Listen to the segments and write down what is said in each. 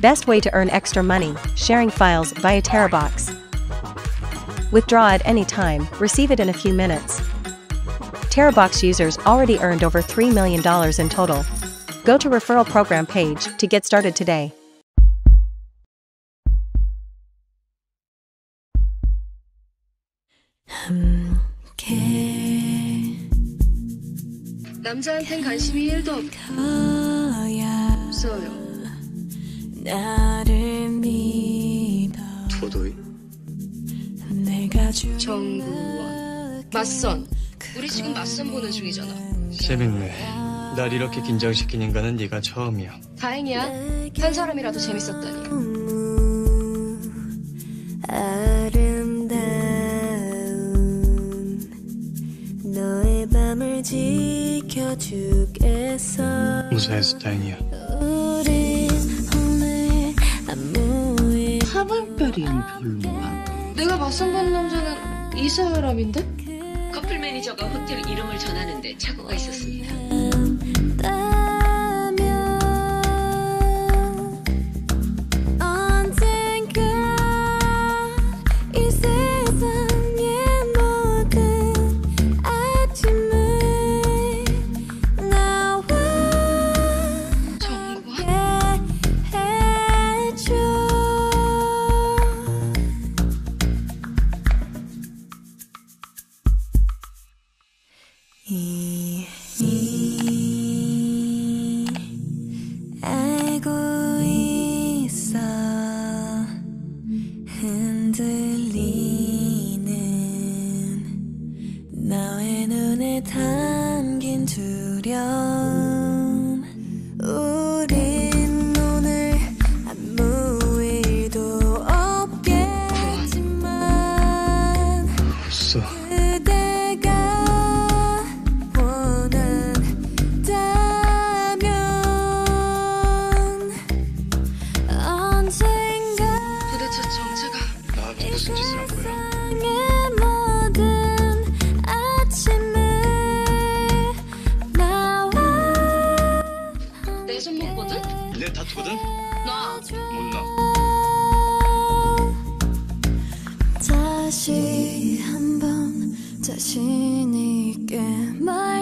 Best way to earn extra money, sharing files via Terabox. Withdraw at any time, receive it in a few minutes. Terabox users already earned over $3 million in total. Go to referral program page to get started today. 남자한텐 관심이 1도 없어요. 나를 믿어 도도이 정구원. 맞선. 우리 지금 맞선 보는 중이잖아. 재밌네 날 이렇게 긴장시킨 인간은 네가 처음이야 다행이야. 한 사람이라도 재밌었다니. 아름다운 너의 밤을 지켜주겠어 무사해서 다행이야 하물별이는 별로야. 내가 맞선 보는 남자는 이 사람인데? 커플 매니저가 호텔 이름을 전하는데 착오가 있었습니다. 이 내 타투거든? 나. 몰라 다시 한번 자신 있게 말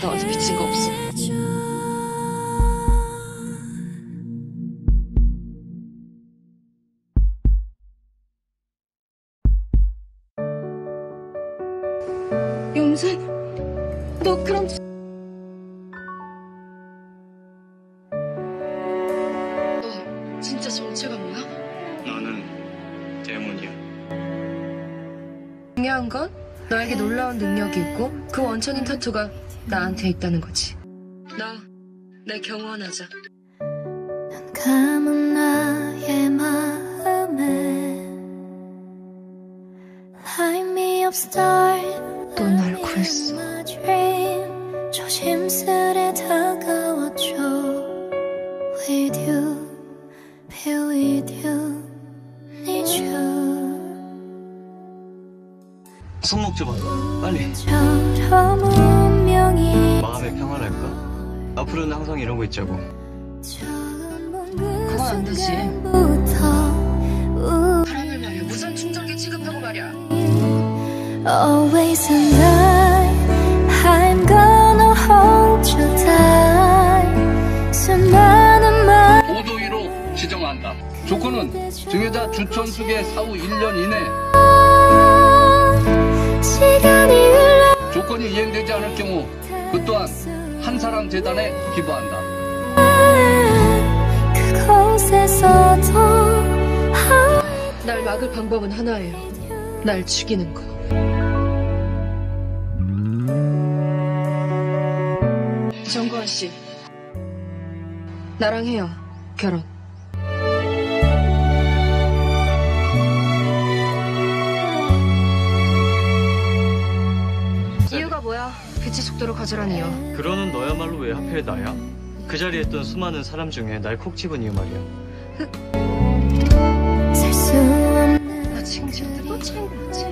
나 어디 미친 거 없어. 용산, 너 그럼 너 진짜 정체가 뭐야? 나는 데몬이야 중요한 건 너에게 놀라운 능력이 있고 그 원천인 타투가 나한테 있다는 거지. 나내 경원하자. 감은 나의 마음에 Light me up star 넌날 구했어. my dream 조심스레 다가왔죠 With you, be with you, need you 손목 줘봐 빨리 앞으로는 항상 이러고 있자고 그건 안 되지. 순간부터 사람을 말이야. 무선 충전기 취급하고 말이야. Always and I, I'm gonna hold you tight. 수많은 말 5도 1호 지정한다. 조건은 증여자 주천숙의 사후 1년 이내 시간이 흘러 조건이 이행되지 않을 경우 그 또한 한 사람 재단에 기부한다. 날 막을 방법은 하나예요. 날 죽이는 거. 씨. 나랑 해요. 결혼. 이유가 뭐야? 빛의 속도로 가져란 이유. 그러는 너야말로 왜 하필 나야? 그 자리에 있던 수많은 사람 중에 날 콕 집은 이유 말이야. 없는 나 지금 진짜 또 차이가 나지?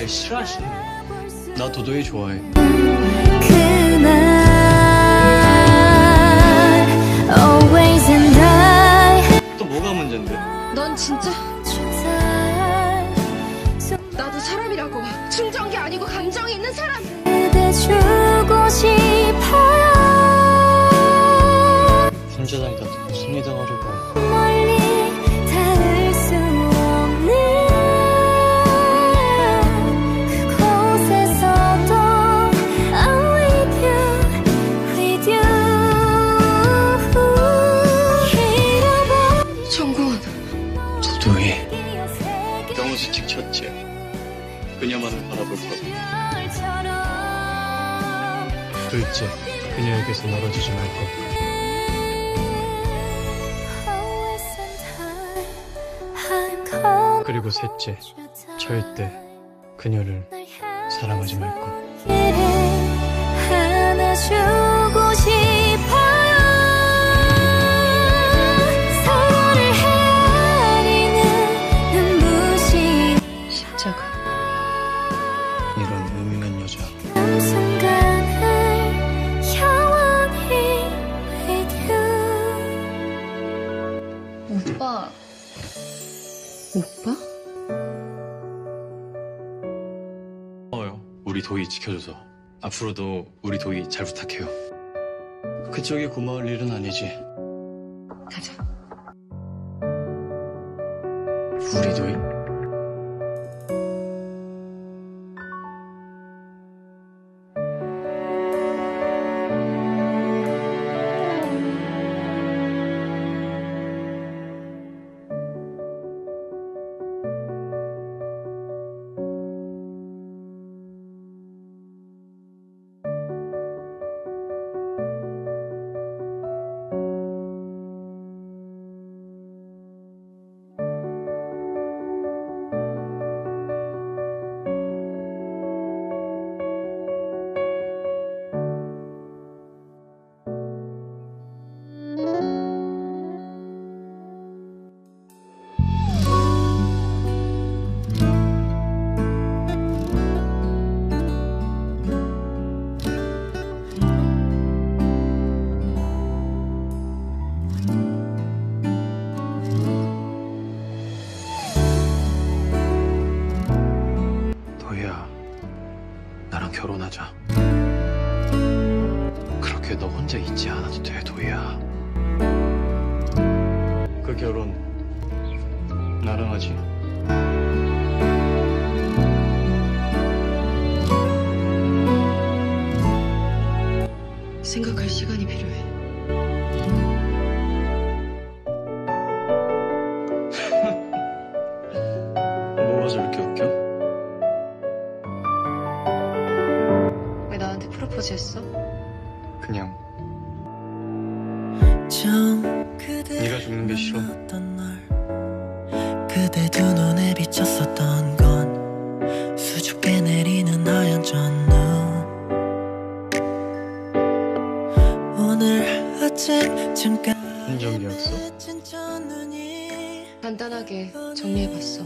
스타일 싫어하시는 나 도도히 좋아해. 그날 Always and I 또 뭐가 문제인데? 넌 진짜 나도 사람이라고. 충정이 아니고 감정이 있는 사람. 그대 주고 싶어요 혼자 다니다 무슨 일 당하려고. 그리고 셋째, 절대 그녀를 사랑하지 말 것. 길을 안아주고 우리 도희 지켜줘서. 앞으로도 우리 도희 잘 부탁해요. 그쪽이 고마울 일은 아니지. 가자. 우리 도희? 나랑 하지. 생각할 시간이 필요해. 뭐가 저렇게 웃겨? 왜 나한테 프로포즈 했어? 그냥 네가 죽는 게 싫어. 그대 두 눈에 비쳤었던 건 수줍게 내리는 하얀 전눈 오늘 아침 잠깐 첫눈이 간단하게 정리해봤어.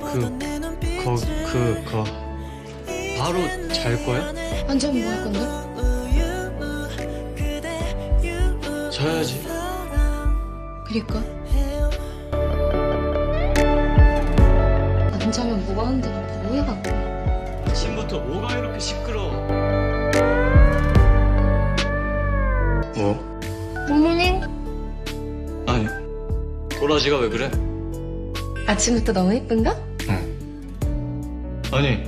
그, 거, 그, 거. 바로 잘 거야? 앉으면 뭐 할 건데? 자야지. 그니까. 안 자면 뭐 하는데 뭐 해 갖고. 아침부터 뭐가 이렇게 시끄러워? 뭐? 굿모닝. 아니, 도라지가 왜 그래? 아침부터 너무 예쁜가? 아니,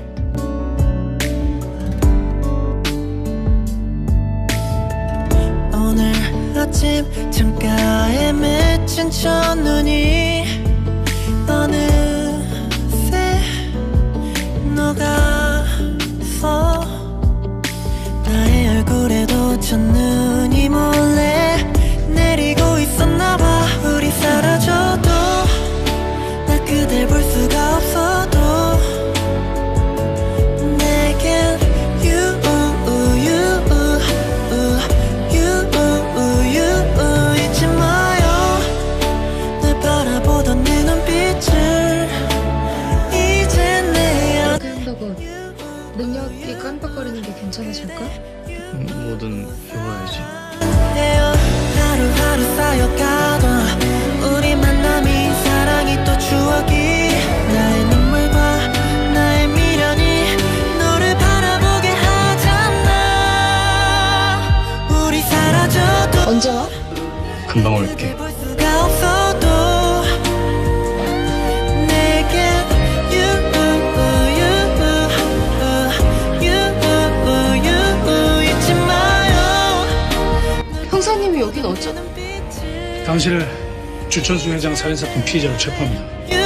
오늘 아침 창가에 맺힌 첫눈이 잖아. 우리 사라져도 언제 와? 금방 올 당신을 주천수 회장 살인사건 피의자로 체포합니다.